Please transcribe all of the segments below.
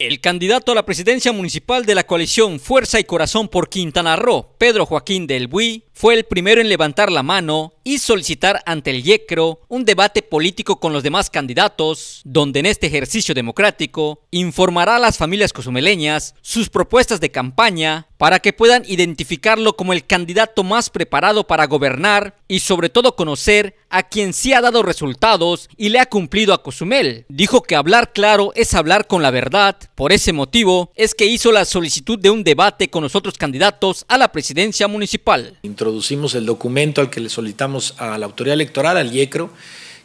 El candidato a la presidencia municipal de la coalición Fuerza y Corazón por Quintana Roo, Pedro Joaquín del Buy, fue el primero en levantar la mano y solicitar ante el YECRO un debate político con los demás candidatos, donde en este ejercicio democrático informará a las familias cozumeleñas sus propuestas de campaña para que puedan identificarlo como el candidato más preparado para gobernar y sobre todo conocer a quien sí ha dado resultados y le ha cumplido a Cozumel. Dijo que hablar claro es hablar con la verdad, por ese motivo es que hizo la solicitud de un debate con los otros candidatos a la presidencia municipal introducimos el documento al que le solicitamos a la autoridad electoral, al IECRO,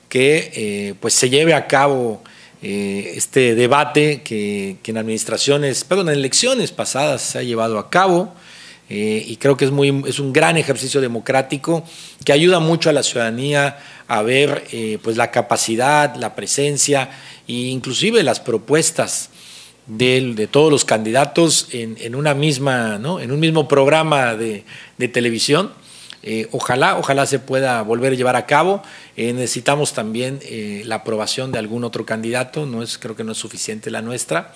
que eh, pues se lleve a cabo eh, este debate que, en administraciones, perdón, en elecciones pasadas se ha llevado a cabo. Eh, y creo que es, muy, es un gran ejercicio democrático que ayuda mucho a la ciudadanía a ver pues la capacidad, la presencia e inclusive las propuestas de, todos los candidatos en, una misma, ¿no? en un mismo programa de, televisión. Eh, ojalá, ojalá se pueda volver a llevar a cabo. Eh, necesitamos también eh, la aprobación de algún otro candidato, no es, creo que no es suficiente la nuestra.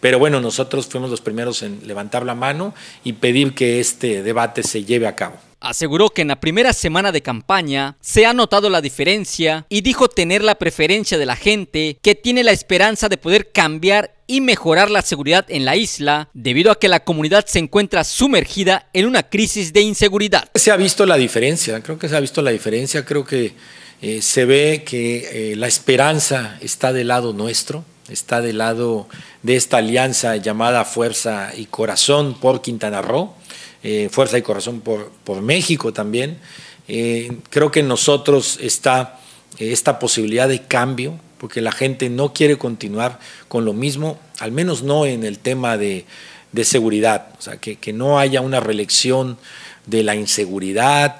Pero bueno, nosotros fuimos los primeros en levantar la mano y pedir que este debate se lleve a cabo. Aseguró que en la primera semana de campaña se ha notado la diferencia y dijo tener la preferencia de la gente que tiene la esperanza de poder cambiar y mejorar la seguridad en la isla debido a que la comunidad se encuentra sumergida en una crisis de inseguridad. Se ha visto la diferencia, creo que se ha visto la diferencia, creo que eh, se ve que eh, la esperanza está del lado nuestro, está del lado de esta alianza llamada Fuerza y Corazón por Quintana Roo eh, fuerza y corazón por, por México también. Eh, creo que en nosotros está eh, esta posibilidad de cambio, porque la gente no quiere continuar con lo mismo, al menos no en el tema de, de seguridad, o sea, que, que, no haya una reelección de la inseguridad,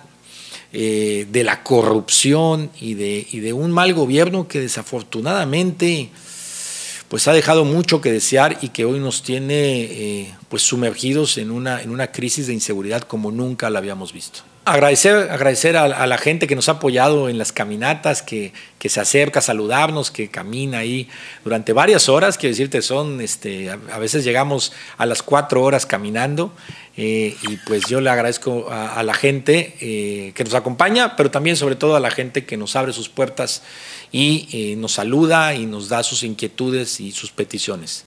de la corrupción y de, y de un mal gobierno que desafortunadamente pues ha dejado mucho que desear y que hoy nos tiene eh, pues sumergidos en una, en una crisis de inseguridad como nunca la habíamos visto. Agradecer, agradecer a, la gente que nos ha apoyado en las caminatas, que, que, se acerca a saludarnos, que camina ahí durante varias horas, quiero decirte, son, este, a, veces llegamos a las cuatro horas caminando eh, y pues yo le agradezco a, la gente eh, que nos acompaña, pero también sobre todo a la gente que nos abre sus puertas y eh, nos saluda y nos da sus inquietudes y sus peticiones.